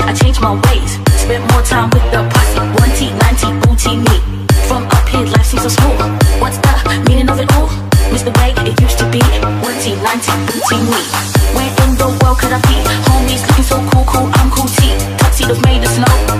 I changed my ways. Spent more time with the posse, one T, nine T, booty me. From up here, life seems so small What's the meaning of it all? Miss the way it used to be. One T, nine T, booty me. Where in the world could I be? Homies looking so cool, cool, I'm cool T. Tuxedos made of snow.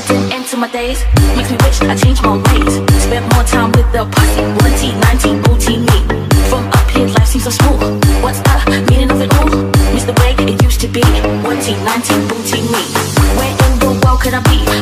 Sudden end to my days makes me wish I changed my ways. Spent more time with the posse, one T, nineteen booty me. From up here, life seems so smooth. What's the meaning of it all? Miss the way it used to be. One T, nineteen booty me. Where in the world could I be?